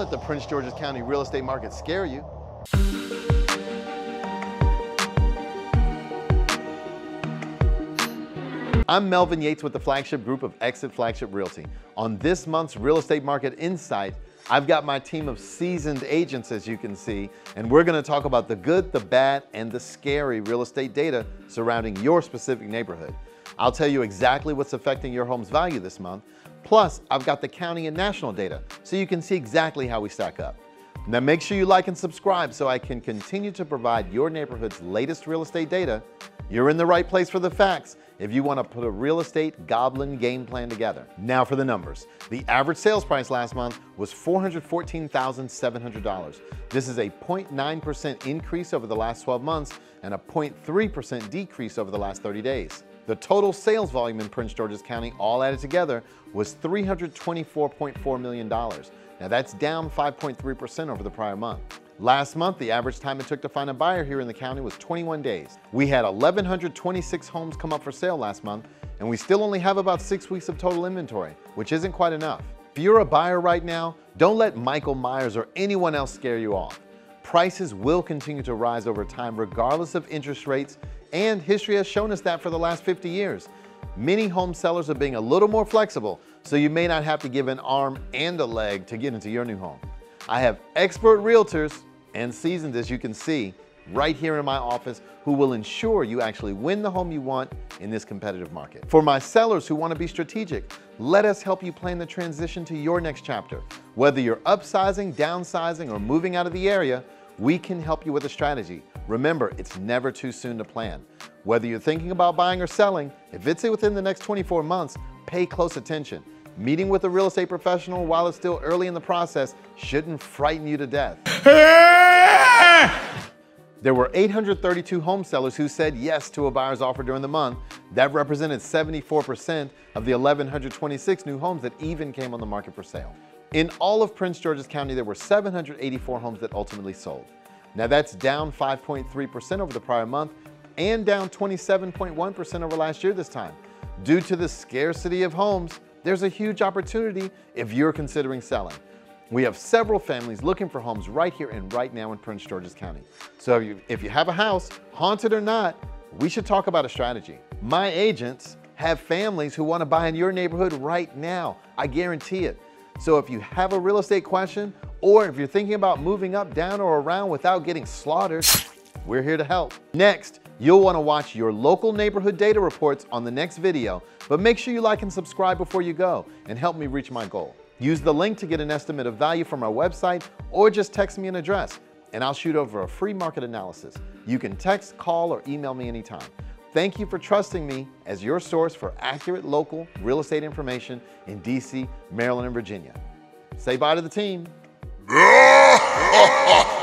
let the Prince George's County real estate market scare you. I'm Melvin Yates with the flagship group of Exit Flagship Realty. On this month's Real Estate Market Insight, I've got my team of seasoned agents, as you can see, and we're gonna talk about the good, the bad, and the scary real estate data surrounding your specific neighborhood. I'll tell you exactly what's affecting your home's value this month. Plus, I've got the county and national data, so you can see exactly how we stack up. Now make sure you like and subscribe so I can continue to provide your neighborhood's latest real estate data. You're in the right place for the facts if you want to put a real estate goblin game plan together. Now for the numbers. The average sales price last month was $414,700. This is a 0.9% increase over the last 12 months and a 0.3% decrease over the last 30 days. The total sales volume in Prince George's County, all added together, was $324.4 million. Now that's down 5.3% over the prior month. Last month, the average time it took to find a buyer here in the county was 21 days. We had 1,126 homes come up for sale last month, and we still only have about six weeks of total inventory, which isn't quite enough. If you're a buyer right now, don't let Michael Myers or anyone else scare you off. Prices will continue to rise over time regardless of interest rates, and history has shown us that for the last 50 years. Many home sellers are being a little more flexible, so you may not have to give an arm and a leg to get into your new home. I have expert realtors and seasoned as you can see right here in my office who will ensure you actually win the home you want in this competitive market. For my sellers who want to be strategic, let us help you plan the transition to your next chapter. Whether you're upsizing, downsizing, or moving out of the area, we can help you with a strategy. Remember, it's never too soon to plan. Whether you're thinking about buying or selling, if it's within the next 24 months, pay close attention. Meeting with a real estate professional while it's still early in the process shouldn't frighten you to death. There were 832 home sellers who said yes to a buyer's offer during the month. That represented 74% of the 1,126 new homes that even came on the market for sale. In all of Prince George's County, there were 784 homes that ultimately sold. Now that's down 5.3% over the prior month and down 27.1% over last year this time. Due to the scarcity of homes, there's a huge opportunity if you're considering selling. We have several families looking for homes right here and right now in Prince George's County. So if you, if you have a house, haunted or not, we should talk about a strategy. My agents have families who want to buy in your neighborhood right now. I guarantee it. So if you have a real estate question, or if you're thinking about moving up, down, or around without getting slaughtered, we're here to help. Next, you'll want to watch your local neighborhood data reports on the next video, but make sure you like and subscribe before you go and help me reach my goal. Use the link to get an estimate of value from our website or just text me an address and I'll shoot over a free market analysis. You can text, call, or email me anytime. Thank you for trusting me as your source for accurate local real estate information in DC, Maryland, and Virginia. Say bye to the team.